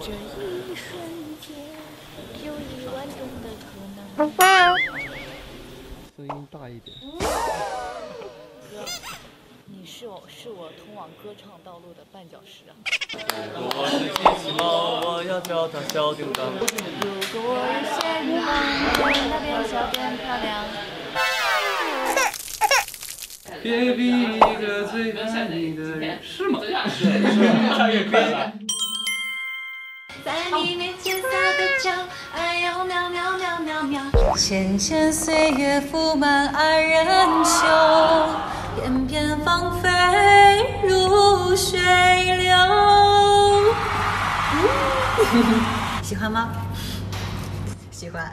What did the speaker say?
这一瞬间，就一万种的可能。声音大一点。你是我是我通往歌唱道路的绊脚石啊。我果是机器猫，我要叫它小叮当。如果我是仙女猫，那边小变漂亮。别逼一个最爱你的人，是吗？是吗，越快了。在你面前撒个娇，哎呦喵喵喵喵喵。浅浅岁月拂满二人袖，翩翩芳菲如水流。喜欢吗？喜欢。